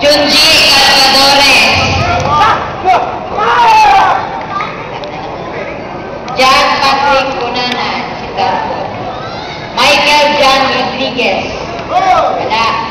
Junji Cargadores. John Patrick Cunana, Sidarko. Michael John Rodriguez. Wala.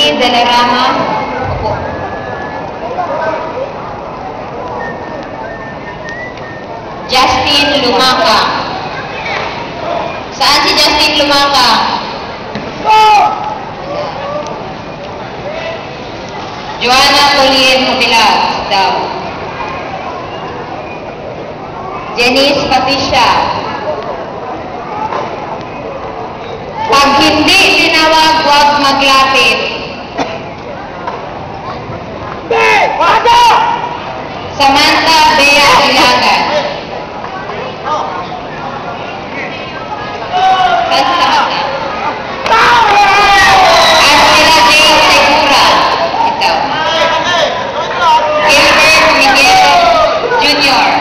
Opo. Justin Lumaka. Saan si Justin Lumaka? Joanna Colleen Motilag daw. Janice Patricia. Pag hindi tinawag, huwag maglapit. Samantha Bea Ilagan. Saan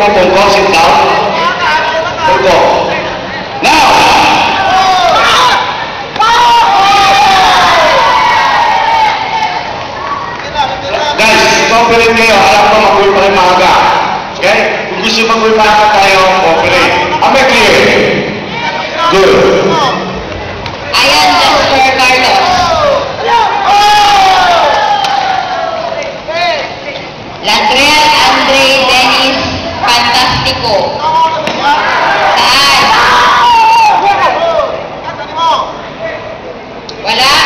Hindi ka mapungko, sit down. Pungko. Now! Guys, cooperate kayo. Alam ko mag-uwi pa rin maaga. Okay? Kung gusto mag-uwi maaga tayo, cooperate. Am I clear? Good. Saan? Wala?